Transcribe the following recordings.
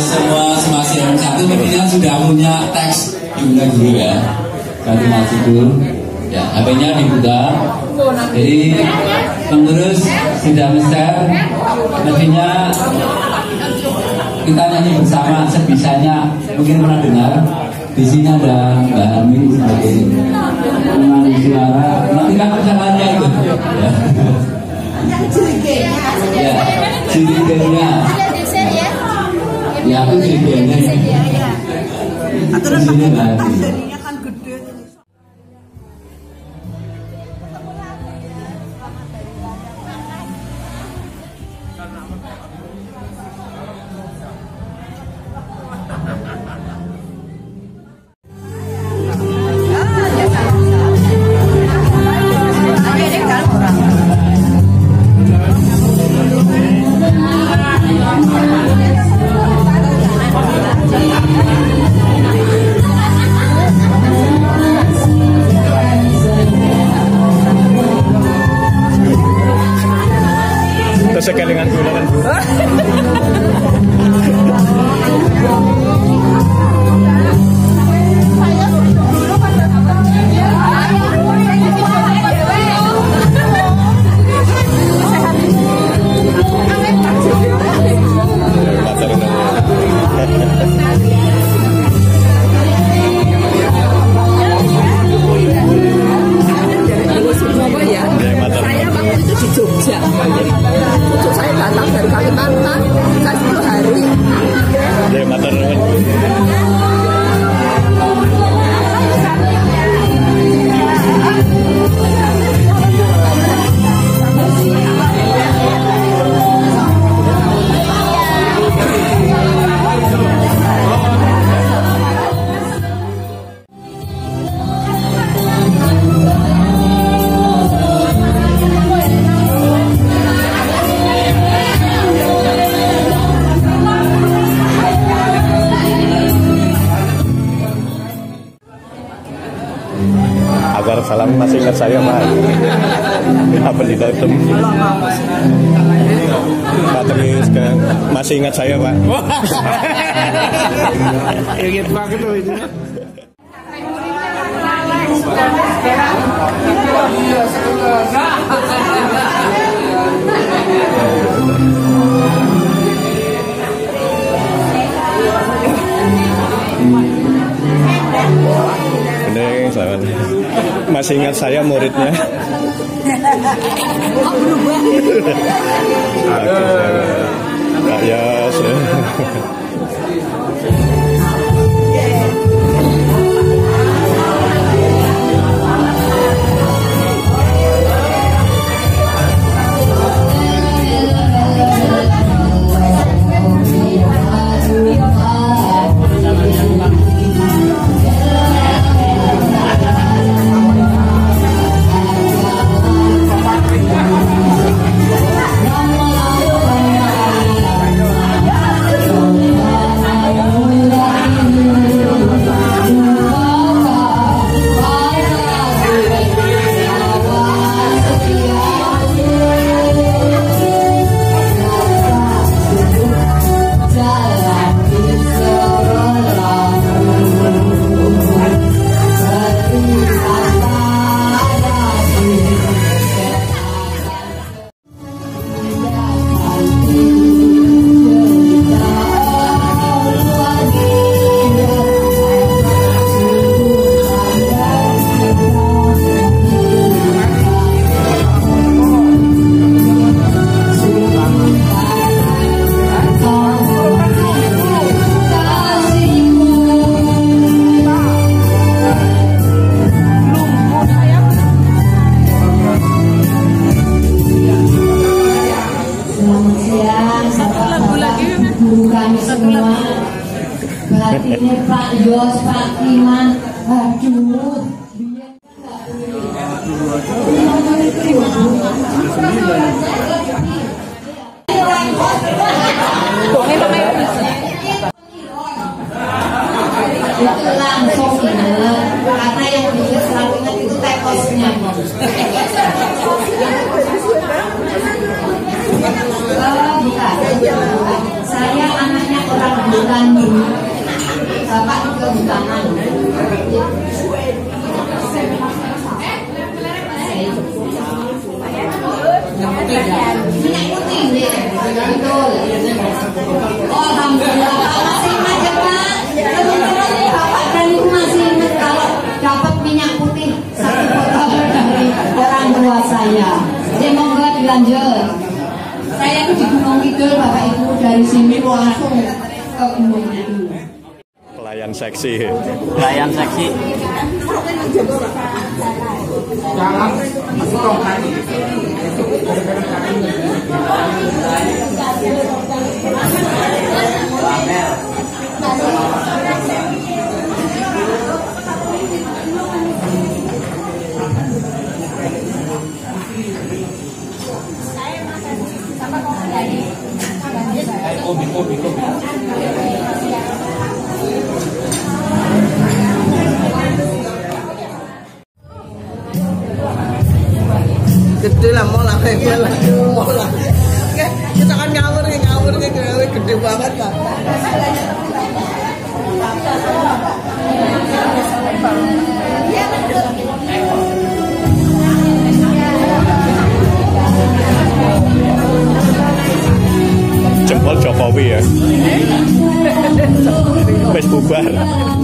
semua semasih yang satu mestinya sudah punya teks. Diundang dulu ya. Satu mati dulu ya HP-nya dibuka. Jadi pengurus sudah besar mestinya kita nyanyi bersama sebisanya. Mungkin pernah dengar di sini ada Mbak Amin sebagai teman suara. Nanti kan persyaratannya itu ya ciri ya, aku di sini Mbak Amin Apa di dalam? Pak Teris kan masih ingat saya Pak. Ingat banget loh itu. Bener, selamat. Masih ingat saya muridnya. Oh berubah. Pak langsung ingat, karena yang bikin selalu ingat itu tekosnya. Oh, bukan. Saya anaknya orang Butani. bapak kehutanan. Minyak dilanjut. Saya itu di Gunung Kidul, Bapak Ibu dari sini langsung ke Gunung Kidul. Pelayan seksi. Pelayan seksi. gede gede, banget lah Jempol Jokowi ya. Wes bubar.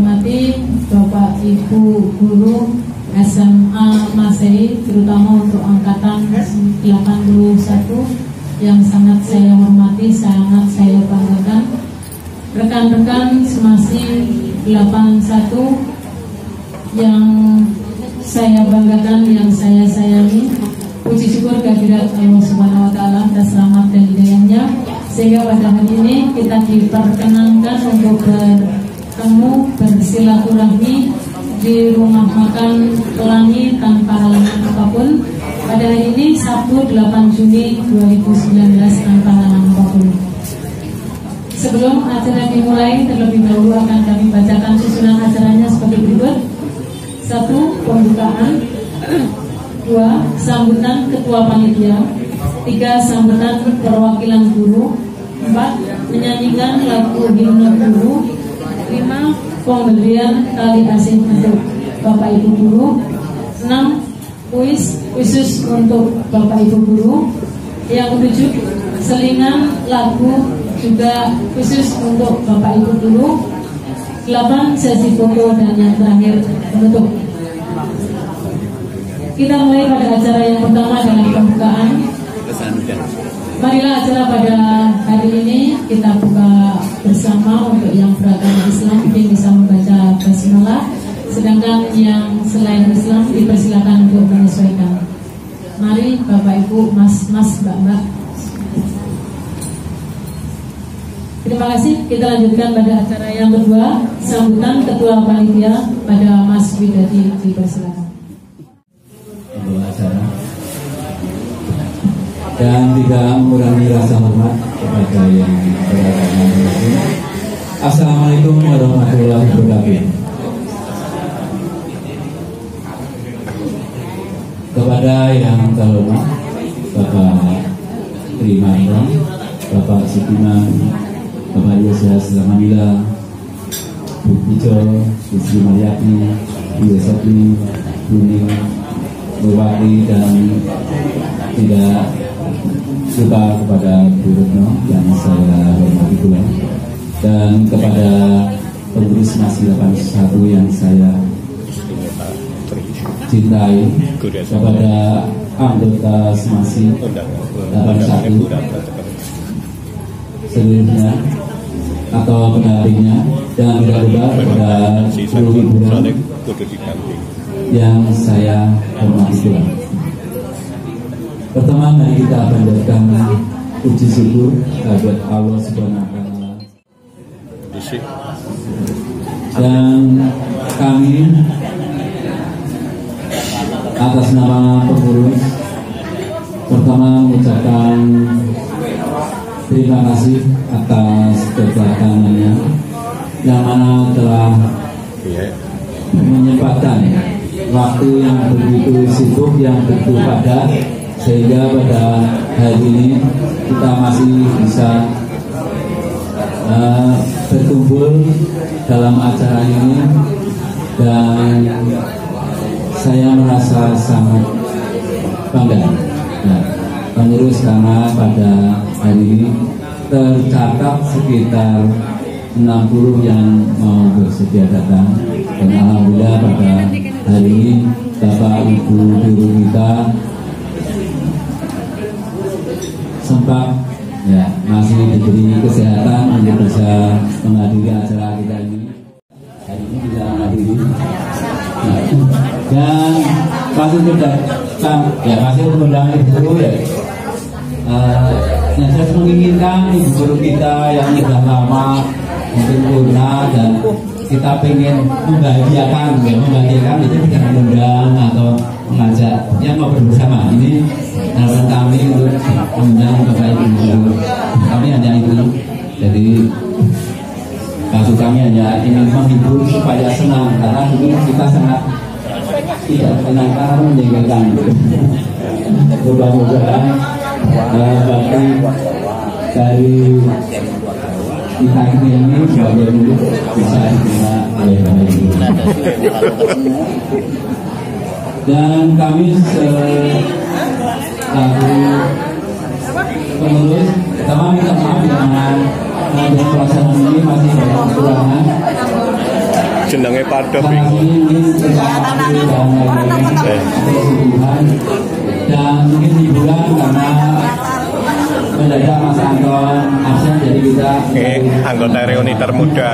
Hormati Bapak Ibu Guru SMA Masei, terutama untuk angkatan 81 yang sangat saya hormati, sangat saya banggakan. Rekan-rekan semasi 81 yang saya banggakan, yang saya sayangi, puji syukur kehadirat Allah Subhanahu wa taala atas rahmat dan hidayahnya sehingga pada hari ini kita diperkenankan untuk bertemu bersilaturahmi di rumah makan Pelangi tanpa halangan apa pun pada hari ini Sabtu 8 Juni 2019 tanpa halangan apa pun. Sebelum acara dimulai, terlebih dahulu akan kami bacakan susunan acaranya seperti berikut. Satu, pembukaan. Dua, sambutan ketua panitia. Tiga, sambutan perwakilan guru. Empat, menyanyikan lagu himne guru. Pemberian tali asing untuk Bapak Ibu guru. Enam, kuis khusus untuk Bapak Ibu guru. Yang ketujuh, selingan lagu juga khusus untuk Bapak Ibu guru. Delapan, sesi foto dan yang terakhir penutup. Kita mulai pada acara yang pertama dengan pembukaan. Marilah acara pada hari ini kita buka bersama untuk yang beragama Islam mungkin bisa membaca basmalah, sedangkan yang selain Islam dipersilakan untuk menyesuaikan. Mari Bapak Ibu, Mas Mas Mbak Mbak. Terima kasih. Kita lanjutkan pada acara yang kedua, sambutan Ketua Panitia pada Mas Widadi dipersilakan. Dan tidak mengurangi rasa hormat kepada yang beragama Muslim. Assalamualaikum warahmatullahi wabarakatuh. Kepada yang terhormat Bapak Trimarto, Bapak Sukiman, Bapak Yosef Zamanila, Bu Pijo, Bu Sri Mariati, Bu Yosati, Buning, Bupati dan tidak lupa kepada Bu Retno yang saya hormati pula dan kepada pengurus Masjid 81 yang saya cintai kepada anggota Semasi 81 seluruhnya atau penarinya dan lupa kepada seluruh hiburan yang saya hormati pula. Pertama mari kita panjatkan puji syukur kepada Allah Subhanahu wa taala. Dan kami atas nama pengurus pertama mengucapkan terima kasih atas kedatangannya yang mana telah menyempatkan waktu yang begitu sibuk yang begitu padat sehingga pada hari ini kita masih bisa uh, berkumpul dalam acara ini. Dan saya merasa sangat bangga. Ya, pengurus karena pada hari ini tercatat sekitar 60 yang mau bersedia datang. Dan alhamdulillah pada hari ini Bapak Ibu guru kita sempat ya masih diberi kesehatan untuk bisa menghadiri acara kita ini. Hari ini bisa menghadiri. Dan pasti sudah ya masih undang ibu ya. Uh, yang saya menginginkan ibu guru kita yang sudah lama mungkin purna dan kita pengen membahagiakan ya membahagiakan itu tidak mengundang atau mengajak. Yang mau bersama ini harapan kami untuk mengundang bapak ibu guru kami hanya itu. Jadi maksud kami hanya ingin menghibur supaya senang. Karena dulu kita sangat tidak menyenangkan menyenangkan mudah-mudahan uh, bagi dari kita ini ini sebagai murid bisa diterima oleh bapak dan kami selaku pengurus pertama minta maaf dengan ada pelaksanaan ini masih banyak kekurangan jenenge padha karena bingung dan lain-lain. Kesubuhan. Dan mungkin hiburan karena mendadak Mas Anton absen jadi kita eh anggota reuni termuda.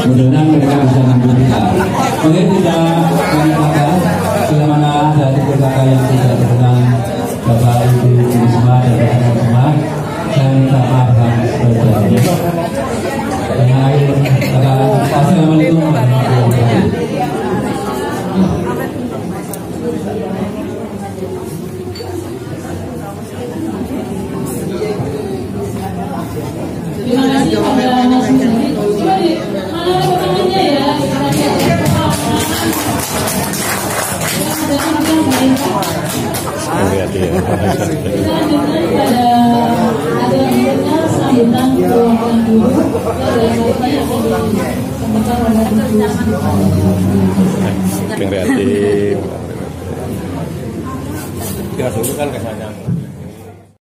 Mudah-mudahan mereka bisa menghibur kita mungkin tidak disampaikan oleh Ibu kreatif. Kita dulu kan kesannya